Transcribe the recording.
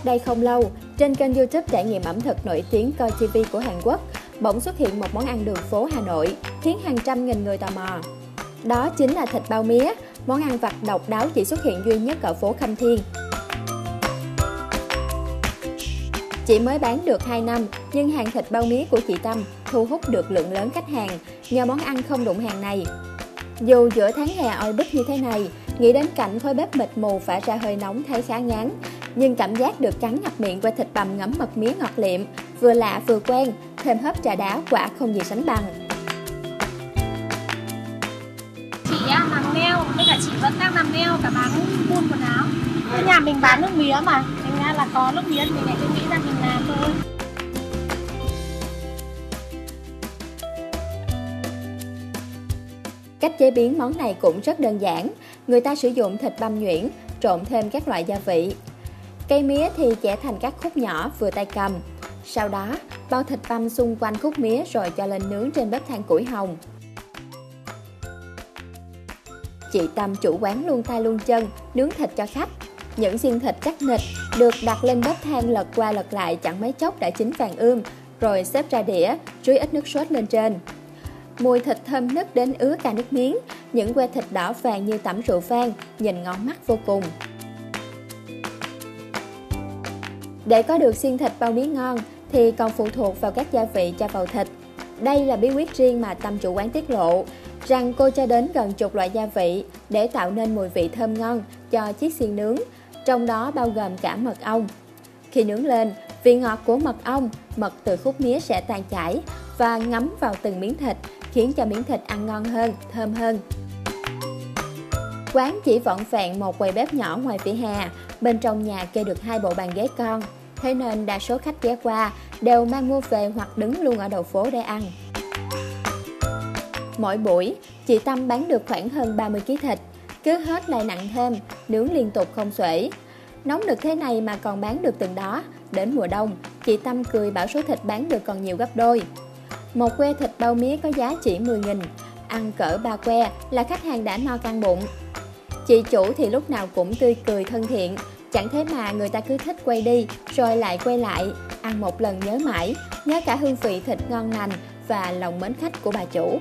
Cách đây không lâu, trên kênh youtube trải nghiệm ẩm thực nổi tiếng Coi TV của Hàn Quốc, bỗng xuất hiện một món ăn đường phố Hà Nội, khiến hàng trăm nghìn người tò mò. Đó chính là thịt bao mía, món ăn vặt độc đáo chỉ xuất hiện duy nhất ở phố Khâm Thiên. Chỉ mới bán được 2 năm, nhưng hàng thịt bao mía của chị Tâm thu hút được lượng lớn khách hàng nhờ món ăn không đụng hàng này. Dù giữa tháng hè oi bức như thế này, nghĩ đến cảnh khói bếp mịt mù phả ra hơi nóng thấy khá ngán, nhưng cảm giác được cắn ngập miệng qua thịt bằm ngấm mật mía ngọt liệm, vừa lạ vừa quen, thêm hớp trà đá quả không gì sánh bằng. Chị á, làm neo, với cả chị vẫn đang làm neo cả bán buôn quần áo. Cái nhà mình bán nước mía mà, thành ra là có nước mía mình lại cứ nghĩ ra mình làm thôi. Cách chế biến món này cũng rất đơn giản, người ta sử dụng thịt băm nhuyễn, trộn thêm các loại gia vị. Cây mía thì chẻ thành các khúc nhỏ vừa tay cầm. Sau đó, bao thịt băm xung quanh khúc mía rồi cho lên nướng trên bếp than củi hồng. Chị Tâm chủ quán luôn tay luôn chân, nướng thịt cho khách. Những xiên thịt chắc nịch được đặt lên bếp than lật qua lật lại chẳng mấy chốc đã chín vàng ươm, rồi xếp ra đĩa, rưới ít nước sốt lên trên. Mùi thịt thơm nức đến ứa cả nước miếng, những que thịt đỏ vàng như tẩm rượu vang, nhìn ngon mắt vô cùng. Để có được xiên thịt bao miếng ngon thì còn phụ thuộc vào các gia vị cho vào thịt. Đây là bí quyết riêng mà tâm chủ quán tiết lộ, rằng cô cho đến gần chục loại gia vị để tạo nên mùi vị thơm ngon cho chiếc xiên nướng, trong đó bao gồm cả mật ong. Khi nướng lên, vị ngọt của mật ong, mật từ khúc mía sẽ tan chảy và ngấm vào từng miếng thịt, khiến cho miếng thịt ăn ngon hơn, thơm hơn. Quán chỉ vọn vẹn một quầy bếp nhỏ ngoài vỉa hè, bên trong nhà kê được hai bộ bàn ghế con, thế nên đa số khách ghé qua đều mang mua về hoặc đứng luôn ở đầu phố để ăn. Mỗi buổi, chị Tâm bán được khoảng hơn 30 kg thịt, cứ hết lại nặng thêm, nướng liên tục không xuể. Nóng được thế này mà còn bán được từng đó, đến mùa đông, chị Tâm cười bảo số thịt bán được còn nhiều gấp đôi. Một que thịt bao mía có giá chỉ 10.000, ăn cỡ ba que là khách hàng đã no căng bụng. Chị chủ thì lúc nào cũng tươi cười thân thiện, chẳng thế mà người ta cứ thích quay đi rồi lại quay lại, ăn một lần nhớ mãi, nhớ cả hương vị thịt ngon lành và lòng mến khách của bà chủ.